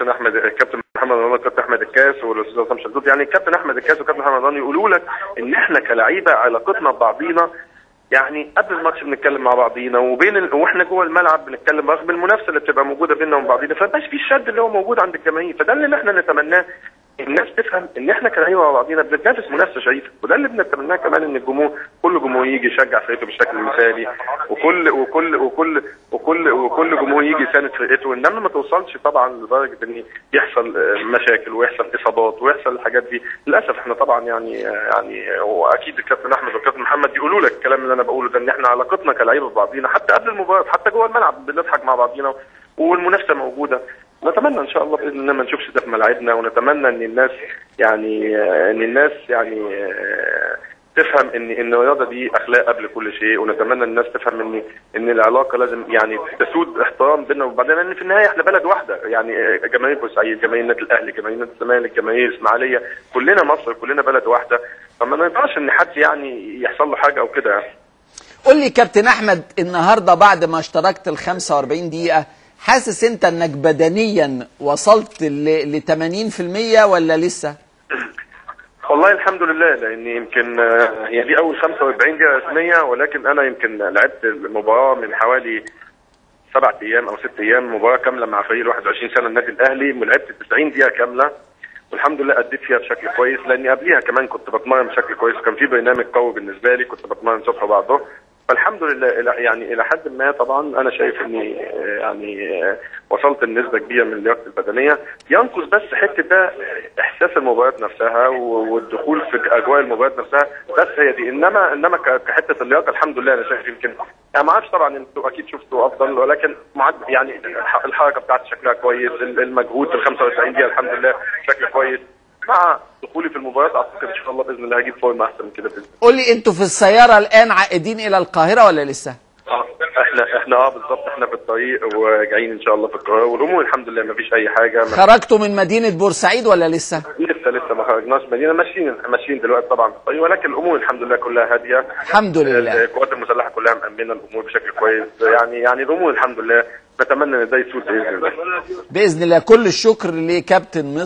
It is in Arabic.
كابتن احمد الكابتن محمد رمضان الكابتن أحمد الكاس والأستاذ عصام شدود يعني الكابتن أحمد الكاس والكابتن محمد رمضان يقولوا لك إن إحنا كلعيبه علاقتنا ببعضينا يعني قبل الماتش بنتكلم مع بعضينا وبين ال... وإحنا جوه الملعب بنتكلم رغم المنافسة اللي بتبقى موجودة بيننا وبين بعضينا فمبقاش في الشد اللي هو موجود عند الجماهير فده اللي إحنا نتمناه. الناس تفهم إن إحنا كلعيبه مع بعضينا بنتنافس منافسة شريفة وده اللي بنتمناه كمان إن الجمهور كل جمهور يجي يشجع فرقته بشكل مثالي وكل وكل وكل وكل وكل جمهور يجي يساند فرقته إنما ما توصلش طبعا لدرجة إن يحصل آه، مشاكل ويحصل إصابات ويحصل الحاجات دي. للأسف إحنا طبعا يعني آه، يعني واكيد الكابتن أحمد والكابتن محمد يقولوا لك الكلام اللي أنا بقوله ده إن إحنا علاقتنا كلعيبة ببعضينا حتى قبل المباراة حتى جوه الملعب بنضحك مع بعضينا والمنافسة موجودة. نتمنى إن شاء الله بإذن الله ما نشوفش ده في ملاعبنا ونتمنى إن الناس يعني إن الناس يعني آه، تفهم إن إن الرياضة دي أخلاق قبل كل شيء ونتمنى الناس تفهم إن إن العلاقة لازم يعني تسود احترام بيننا وبعدين لأن في النهاية إحنا بلد واحدة يعني آه، جماهير بورسعيد جماهير النادي الأهلي جماهير الزمالك جماهير الإسماعيلية كلنا مصر كلنا بلد واحدة. فما ينفعش إن حد يعني يحصل له حاجة أو كده. يعني قول لي كابتن أحمد النهارده بعد ما اشتركت ال 45 دقيقة حاسس انت انك بدنيا وصلت ل 80% ولا لسه؟ والله الحمد لله لأن يمكن آه، هي دي أول 45 دقيقه رسميه ولكن أنا يمكن لعبت المباراة من حوالي سبع أيام أو ست أيام مباراة كاملة مع فريق ال 21 سنة النادي الأهلي ولعبت 90 دقيقة كاملة والحمد لله أديت فيها بشكل كويس لأني قبليها كمان كنت بتمرن بشكل كويس وكان في برنامج قوي بالنسبة لي كنت بتمرن صبح وبعد فالحمد لله يعني إلى حد ما طبعا أنا شايف إني يعني وصلت لنسبة كبيرة من اللياقه البدنية. ينقص بس حتة ده إحساس المباريات نفسها والدخول في أجواء المباريات نفسها بس هي دي. إنما إنما كحتة اللياقة الحمد لله أنا شايف يمكن يعني ما أعرفش طبعا أنتوا أكيد شفتوا أفضل ولكن يعني الح- الحركة بتاعتي شكلها كويس ال- المجهود في ال 95 دقيقة الحمد لله شكل كويس. مع دخولي في المباريات أعتقد إن شاء الله بإذن الله هجيب فورم أحسن من كده بإذن الله. قول لي أنتوا في السيارة الآن عائدين إلى القاهرة ولا لسه؟ آه، إحنا إحنا آه بالظبط إحنا في الطريق وجايين إن شاء الله في القاهرة. والامور الحمد لله ما فيش أي حاجة. ما خرجتوا من مدينة بورسعيد ولا لسه؟ لسه لسه ما خرجناش مدينة ماشيين ماشيين دلوقتي طبعا في الطريق. ولكن الأمور الحمد لله كلها هادية. الحمد لله. القوات المسلحة كلها مأمنة الأمور بشكل كويس. يعني يعني الأمور الحمد لله. نتمنى إن ده يسود بإذن الله. بإذن الله. كل الشكر لكابتن مصر.